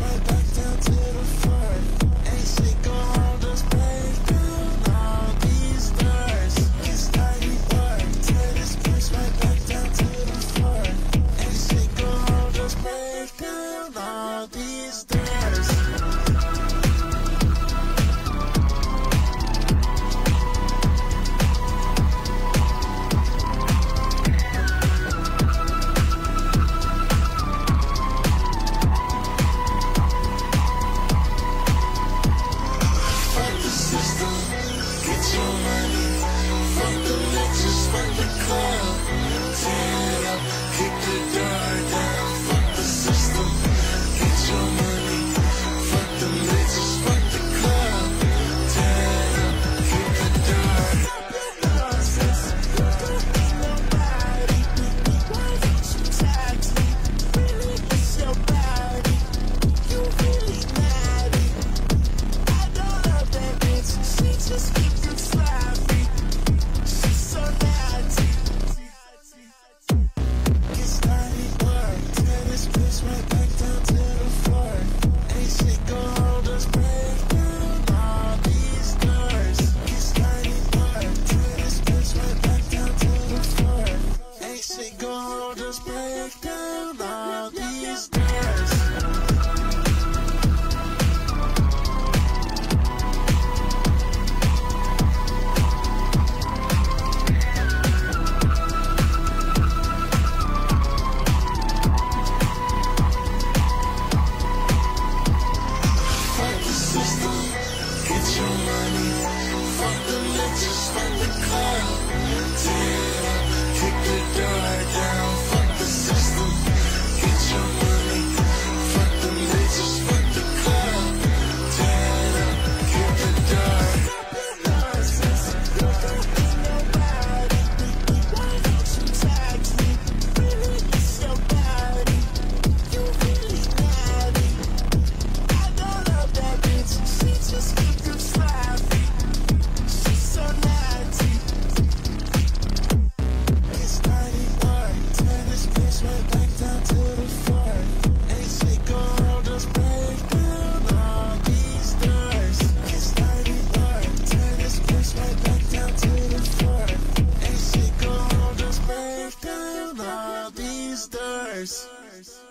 right Ain't